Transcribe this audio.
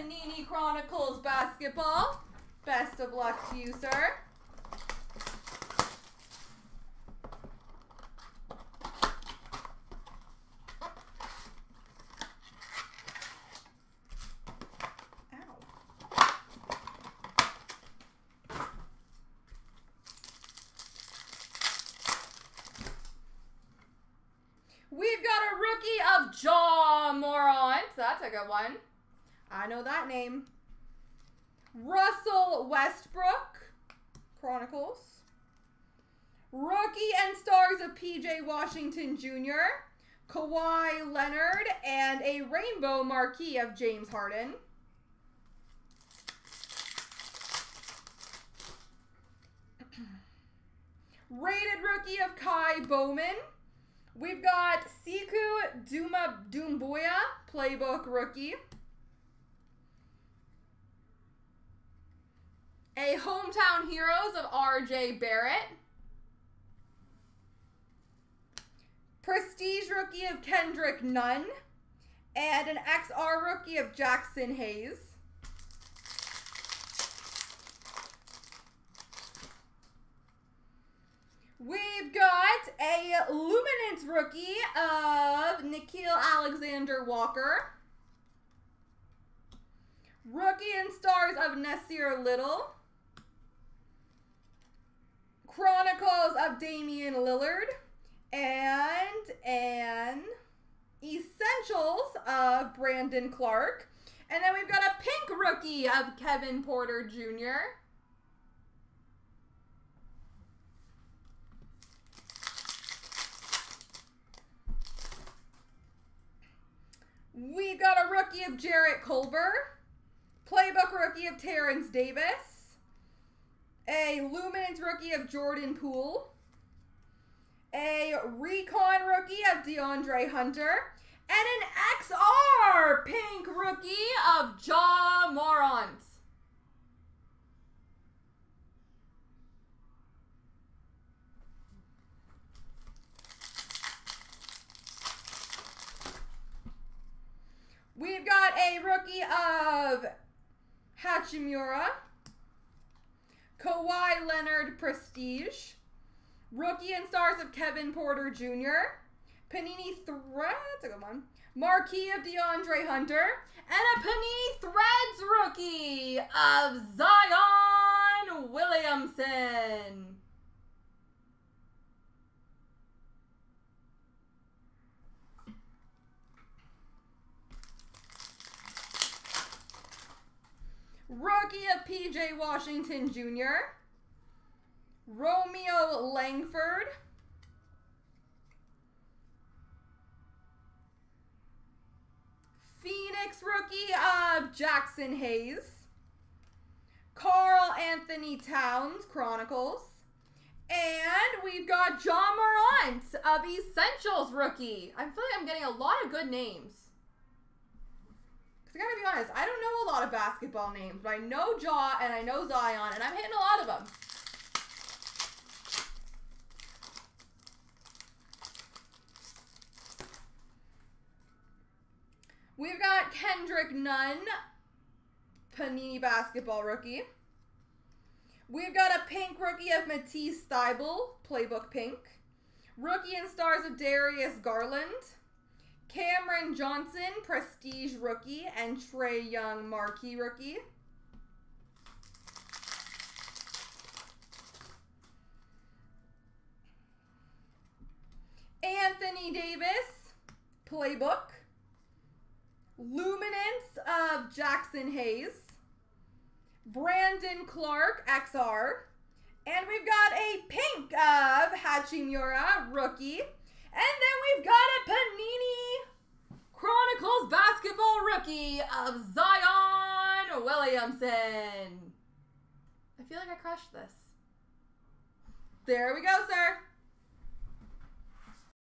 Panini Chronicles basketball. Best of luck to you, sir. We've got a rookie of Ja Morant. That's a good one. I know that name. Russell Westbrook, Chronicles. Rookie and stars of PJ Washington Jr., Kawhi Leonard, and a rainbow marquee of James Harden. Rated rookie of Ky Bowman. We've got Sekou Duma Doumbouya, playbook rookie. A Hometown Heroes of RJ Barrett. Prestige rookie of Kendrick Nunn. And an XR rookie of Jaxson Hayes. We've got a Luminance rookie of Nickeil Alexander Walker. Rookie and stars of Nassir Little. Chronicles of Damian Lillard. And an Essentials of Brandon Clarke. And then we've got a pink rookie of Kevin Porter Jr. We got a rookie of Jarrett Culver. Playbook rookie of Terence Davis. A Luminance rookie of Jordan Poole. A Recon rookie of DeAndre Hunter. And an XR pink rookie of Ja Morant. We've got a rookie of Hachimura. Kawhi Leonard Prestige. Rookie and stars of Kevin Porter Jr. Panini Threads, a good one. Marquee of DeAndre Hunter. And a Panini Threads rookie of Zion Williamson. Rookie of PJ Washington Jr. Romeo Langford. Phoenix rookie of Jaxson Hayes. Karl Anthony Towns Chronicles. And we've got Ja Morant of Essentials rookie. I feel like I'm getting a lot of good names. Because I gotta be honest, I don't lot of basketball names, but I know Ja and I know Zion, and I'm hitting a lot of them. We've got Kendrick Nunn, Panini basketball rookie. We've got a pink rookie of Matisse Thybulle, playbook pink. Rookie and stars of Darius Garland. Cameron Johnson, prestige rookie, and Trae Young, marquee rookie. Anthony Davis, playbook. Luminance of Jaxson Hayes. Brandon Clarke, XR. And we've got a pink of Hachimura, rookie. And then we've got a Panini Chronicles basketball rookie of Zion Williamson. I feel like I crushed this. There we go, sir.